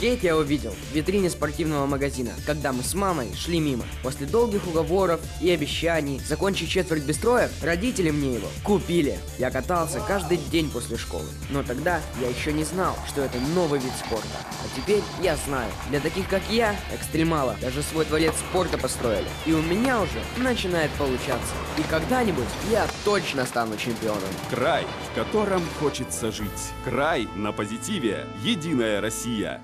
Скейт я увидел в витрине спортивного магазина, когда мы с мамой шли мимо. После долгих уговоров и обещаний закончить четверть без троек, родители мне его купили. Я катался каждый день после школы. Но тогда я еще не знал, что это новый вид спорта. А теперь я знаю, для таких как я, экстремала, даже свой дворец спорта построили. И у меня уже начинает получаться. И когда-нибудь я точно стану чемпионом. Край, в котором хочется жить. Край на позитиве. Единая Россия.